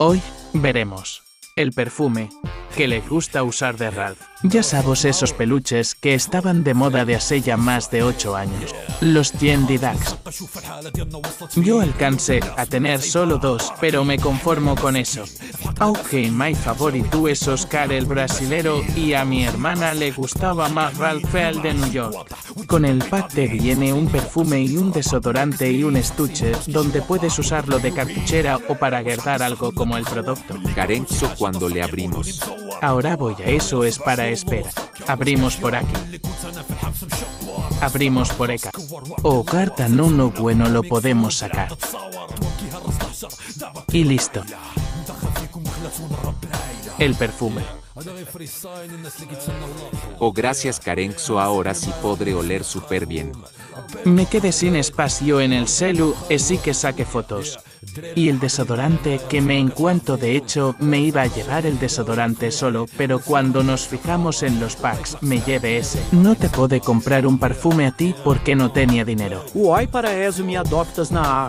Hoy veremos el perfume que le gusta usar de Ralph. Ya sabes esos peluches que estaban de moda de hace ya más de 8 años. Los Yendi Ducks. Yo alcancé a tener solo dos, pero me conformo con eso. Aunque mi favorito es Oscar el brasilero y a mi hermana le gustaba más Ralph el de New York. Con el pack te viene un perfume y un desodorante y un estuche donde puedes usarlo de cartuchera o para guardar algo como el producto. Carenzo cuando le abrimos. Ahora voy a eso es para espera. Abrimos por aquí. Abrimos por acá. O carta no no bueno lo podemos sacar. Y listo. El perfume. Oh gracias Carenzo ahora sí podré oler súper bien. Me quedé sin espacio en el celu, así que saqué fotos. Y el desodorante que me en cuanto de hecho me iba a llevar el desodorante solo, pero cuando nos fijamos en los packs me llevé ese. No te puede comprar un perfume a ti porque no tenía dinero. Uai para eso me adoptas na